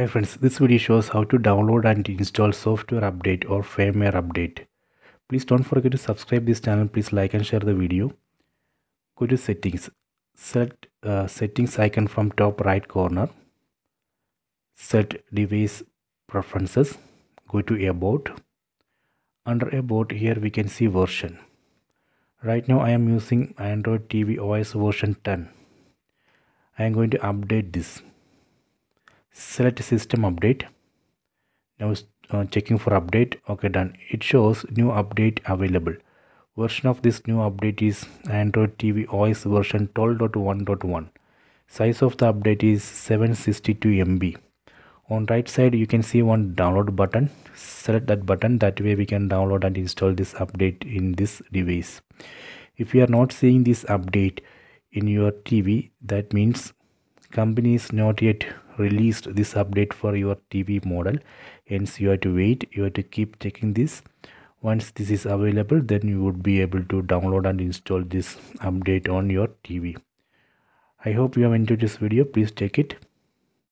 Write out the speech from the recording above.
Hi friends, this video shows how to download and install software update or firmware update. Please don't forget to subscribe this channel. Please like and share the video. Go to settings. Select uh, settings icon from top right corner. Set device preferences. Go to about. Under about here we can see version. Right now I am using Android TV OS version 10. I am going to update this select system update. Now uh, checking for update. Okay done. It shows new update available. Version of this new update is android tv os version 12.1.1 size of the update is 762 mb on right side you can see one download button. Select that button. That way we can download and install this update in this device. If you are not seeing this update in your tv that means company is not yet released this update for your TV model. Hence you have to wait you have to keep checking this. Once this is available then you would be able to download and install this update on your TV I hope you have enjoyed this video. Please check it